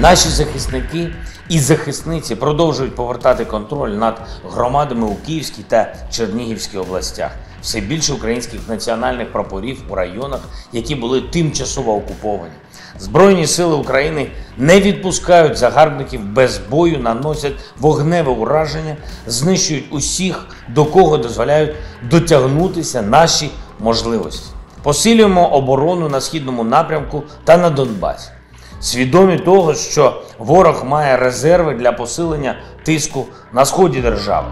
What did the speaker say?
Наші захисники і захисниці продовжують повертати контроль над громадами у Київській та Чернігівській областях. Все більше українських національних прапорів у районах, які були тимчасово окуповані. Збройні сили України не відпускають загарбників без бою, наносять вогневе ураження, знищують усіх, до кого дозволяють дотягнутися наші можливості. Посилюємо оборону на східному напрямку та на Донбасі. Свідомі того, що ворог має резерви для посилення тиску на сході держави.